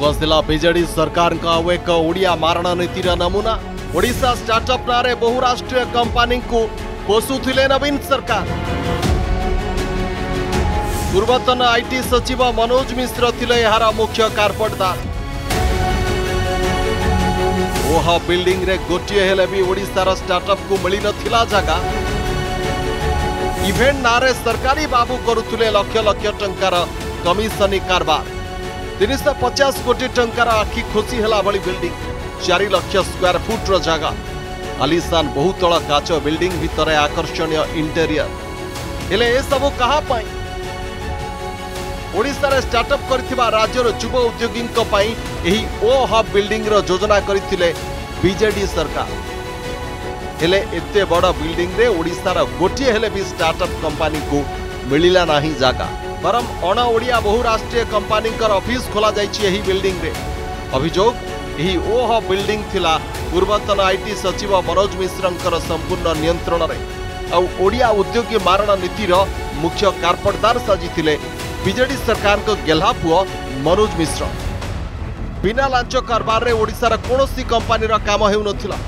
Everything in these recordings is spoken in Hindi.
बसला विजेडी सरकार का एक ओडिया मारण नीति नमूना ओडा स्टार्टअप ना बहुराष्ट्रीय कंपानी को पोषुले नवीन सरकार पूर्वतन आईटी सचिव मनोज मिश्र थे यार मुख्य कारपटदार ओह बिल्डिंग रे गोटे ओडार स्टार्टअप को मिल ना जगह इभेट नारे सरकारी बाबू करुले लक्ष लक्ष ट कमिशनी कारबार तीनश पचास कोटी टंकार खुशी है बिल्डिंग चार लक्ष स्क्वयर फुट्र जगह आलिशान बहुत काच बिल्डिंग भितर आकर्षण इंटेरियर हेले सब क्या ओडार स्टार्टअप कर राज्यर जुव उद्योगी ओ हब बिल्डिंग रो योजना करजे सरकार हेले एत बड़ बिल्डिंग में ओडार गोटे भी स्टार्टअप कंपानी को मिलाना ही जगह ବରଂ ଅଣଓଡ଼ିଆ ବହୁରାଷ୍ଟ୍ରୀୟ କମ୍ପାନୀଙ୍କର ଅଫିସ୍ ଖୋଲାଯାଇଛି ଏହି ବିଲ୍ଡିଂରେ ଅଭିଯୋଗ ଏହି ଓହ ବିଲ୍ଡିଂ ଥିଲା ପୂର୍ବତନ ଆଇଟି ସଚିବ ମନୋଜ ମିଶ୍ରଙ୍କର ସମ୍ପୂର୍ଣ୍ଣ ନିୟନ୍ତ୍ରଣରେ ଆଉ ଓଡ଼ିଆ ଉଦ୍ୟୋଗୀ ମାରଣ ନୀତିର ମୁଖ୍ୟ କାର୍ପଟଦାର ସାଜିଥିଲେ ବିଜେଡି ସରକାରଙ୍କ ଗେହ୍ଲା ପୁଅ ମନୋଜ ମିଶ୍ର ବିନା ଲାଞ୍ଚ କାରବାରରେ ଓଡ଼ିଶାର କୌଣସି କମ୍ପାନୀର କାମ ହେଉନଥିଲା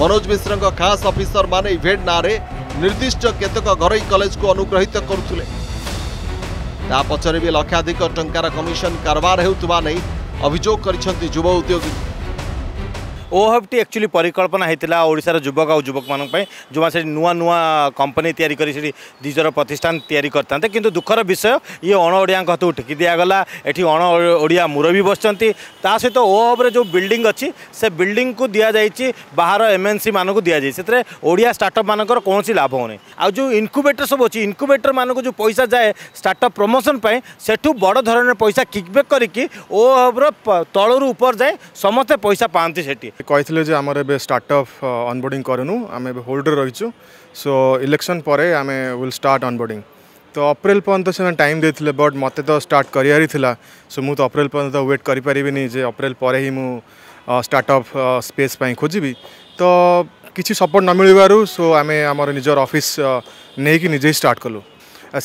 ମନୋଜ ମିଶ୍ରଙ୍କ ଖାସ୍ ଅଫିସରମାନେ ଇଭେଣ୍ଟ ନାଁରେ ନିର୍ଦ୍ଦିଷ୍ଟ କେତେକ ଘରୋଇ କଲେଜକୁ ଅନୁଗ୍ରହିତ କରୁଥିଲେ ତା ପଛରେ ବି ଲକ୍ଷାଧିକ ଟଙ୍କାର କମିଶନ କାରବାର ହେଉଥିବା ନେଇ ଅଭିଯୋଗ କରିଛନ୍ତି ଯୁବ ଉଦ୍ୟୋଗୀ ଓହବ୍ଟି ଆକ୍ଚୁଆଲି ପରିକଳ୍ପନା ହୋଇଥିଲା ଓଡ଼ିଶାର ଯୁବକ ଆଉ ଯୁବକମାନଙ୍କ ପାଇଁ ଯେଉଁମାନେ ସେଠି ନୂଆ ନୂଆ କମ୍ପାନୀ ତିଆରି କରି ସେଠି ନିଜର ପ୍ରତିଷ୍ଠାନ ତିଆରି କରିଥାନ୍ତେ କିନ୍ତୁ ଦୁଃଖର ବିଷୟ ଇଏ ଅଣ ଓଡ଼ିଆଙ୍କ ହାତକୁ ଟେକି ଦିଆଗଲା ଏଠି ଅଣ ଓଡ଼ିଆ ମୁରବୀ ବସିଛନ୍ତି ତା ସହିତ ଓହବ୍ରେ ଯେଉଁ ବିଲ୍ଡିଂ ଅଛି ସେ ବିଲ୍ଡିଂକୁ ଦିଆଯାଇଛି ବାହାର ଏମ୍ଏନ୍ସି ମାନଙ୍କୁ ଦିଆଯାଇଛି ସେଥିରେ ଓଡ଼ିଆ ଷ୍ଟାର୍ଟଅପ୍ ମାନଙ୍କର କୌଣସି ଲାଭ ହେଉନି ଆଉ ଯେଉଁ ଇନକ୍ୟୁବେଟର ସବୁ ଅଛି ଇନକ୍ୟୁବେଟର ମାନଙ୍କୁ ଯେଉଁ ପଇସା ଯାଏ ଷ୍ଟାର୍ଟଅପ୍ ପ୍ରମୋସନ୍ ପାଇଁ ସେଠୁ ବଡ଼ ଧରଣର ପଇସା କିକ୍ବ୍ୟାକ୍ କରିକି ଓହବ୍ର ତଳରୁ ଉପର ଯାଏ ସମସ୍ତେ ପଇସା ପାଆନ୍ତି ସେଠି କହିଥିଲେ ଯେ ଆମର ଏବେ ଷ୍ଟାର୍ଟଅପ୍ ଅନବୋର୍ଡ଼ିଂ କରୁନୁ ଆମେ ଏବେ ହୋଲ୍ଡରେ ରହିଛୁ ସୋ ଇଲେକ୍ସନ୍ ପରେ ଆମେ ୱିଲ୍ ଷ୍ଟାର୍ଟ ଅନବୋର୍ଡ଼ିଂ ତ ଅପ୍ରେଲ ପର୍ଯ୍ୟନ୍ତ ସେମାନେ ଟାଇମ୍ ଦେଇଥିଲେ ବଟ୍ ମୋତେ ତ ଷ୍ଟାର୍ଟ କରିବାର ଥିଲା ସୋ ମୁଁ ତ ଅପ୍ରେଲ ପର୍ଯ୍ୟନ୍ତ ୱେଟ୍ କରିପାରିବିନି ଯେ ଅପ୍ରେଲ ପରେ ହିଁ ମୁଁ ଷ୍ଟାର୍ଟଅପ୍ ସ୍ପେସ୍ ପାଇଁ ଖୋଜିବି ତ କିଛି ସପୋର୍ଟ ନ ମିଳିବାରୁ ସୋ ଆମେ ଆମର ନିଜର ଅଫିସ୍ ନେଇକି ନିଜେ ହିଁ ଷ୍ଟାର୍ଟ କଲୁ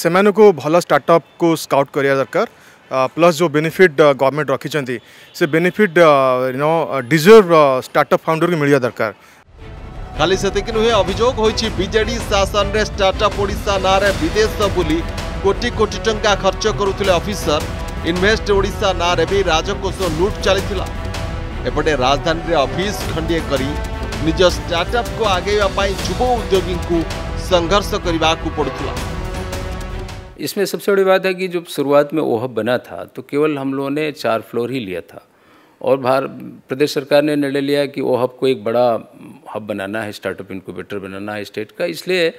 ସେମାନଙ୍କୁ ଭଲ ଷ୍ଟାର୍ଟଅପ୍କୁ ସ୍କାଉଟ୍ କରିବା ଦରକାର प्लस जो बेनिफिट गवर्नमेंट रखिंट से benefit no deserve startup founder को मिलवा दरकार खाली से नुहे अभोग होजेडी शासन में स्टार्टअप ओडा ना विदेश बुली कोटी कोटी टंका खर्च करुले अफिसर इनभेस्ट ओडा ना भी राजकोष लुट चली एपटे राजधानी में अफिस् खंडे निज स्टार्टअप को आगे युव उद्योगी को संघर्ष करने को पड़ा इसमें सबसे बड़ी बात है कि जब शुरुआत में ओहब बना था तो केवल हम लोगों ने चार फ्लोर ही लिया था और भारत प्रदेश सरकार ने निर्णय लिया कि वो हब को एक बड़ा हब बनाना है स्टार्टअप इनक्यूबेटर बनाना है स्टेट का इसलिए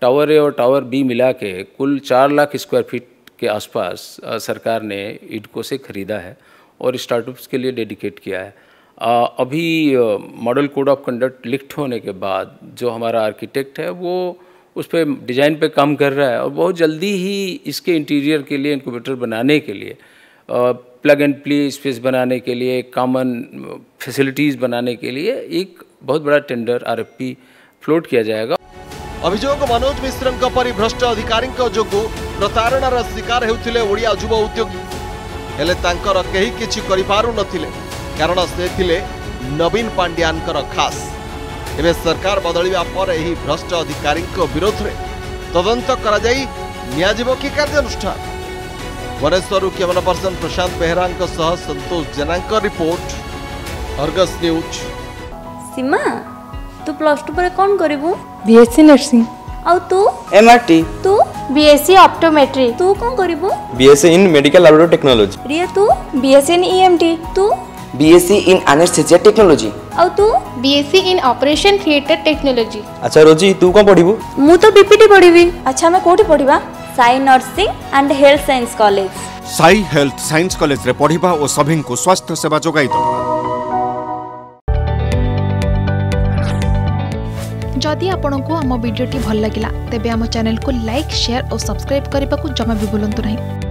टावर ए और टावर बी मिला के कुल चार लाख स्क्वायर फीट के आसपास सरकार ने इडको से ख़रीदा है और स्टार्टअप्स के लिए डेडिकेट किया है आ, अभी मॉडल कोड ऑफ कंडक्ट लिख्ट होने के बाद जो हमारा आर्किटेक्ट है वो उस पर डिज़ाइन पे काम कर रहा है और बहुत जल्दी ही इसके इंटीरियर के लिए इनक्यूबेटर बनाने के लिए प्लग एंड प्ले स्पेस बनाने के लिए कॉमन फैसिलिटीज़ बनाने के लिए एक बहुत बड़ा टेंडर आर फ्लोट किया जाएगा अभोग मनोज मिश्र पी भ्रष्ट अधिकारी जो प्रतारणार शिकार होड़िया जुव उद्योगी हेले कहीं किछि से थिले नवीन पांड्यान खास ତେବେ ସରକାର ବଦଳିବା ପରେ ଏହି ଭ୍ରଷ୍ଟ ଅଧିକାରୀଙ୍କ ବିରୋଧରେ ତଦନ୍ତ କରାଯାଇ ନିଆଯିବ କି କାର୍ଯ୍ୟାନୁଷ୍ଠାନ ଭୁବନେଶ୍ୱରରୁ କ୍ୟାମେରା ପର୍ସନ ପ୍ରଶାନ୍ତ ବେହେରାଙ୍କ ସହ ସନ୍ତୋଷ ଜେନାଙ୍କ ରିପୋର୍ଟ ଅର୍ଗସ୍ ନ୍ୟୁଜ ସୀମା ତୁ ପ୍ଲସ୍ ଟୁ ପରେ କ'ଣ କରିବୁ ବିଏସ୍ସି ନର୍ସିଂ ଆଉ ତୁ ଏମଆରଟି ତୁ बीएससी ऑप्टोमेट्री तू कौन करीबू BSc in medical laboratory technology रिया तू बीएससी इन ईएमटी तू बीएससी इन आनेस्थेसिया टेक्नोलोजी ଆଉ ତୁ BSc in operation theatre technology अच्छा रोजी तू कौन पढ़ू ମୁଁ ତ ବିପିଟି ପଢ଼ିବି ଆଚ୍ଛା ଆମେ କୋଉଠି ପଢ଼ିବା Sai nursing and health science college Sai health science କଲେଜରେ ପଢ଼ିବା ଓ ସଭିଙ୍କୁ ସ୍ୱାସ୍ଥ୍ୟ ସେବା ଯୋଗାଇ ଦେବା ଯଦି ଆପଣଙ୍କୁ ଆମ ଭିଡ଼ିଓଟି ଭଲ ଲାଗିଲା ତେବେ ଆମ ଚ୍ୟାନେଲକୁ ଲାଇକ୍ ସେୟାର ଓ ସବସ୍କ୍ରାଇବ୍ କରିବାକୁ ଜମା ବି ଭୁଲନ୍ତୁ ନାହିଁ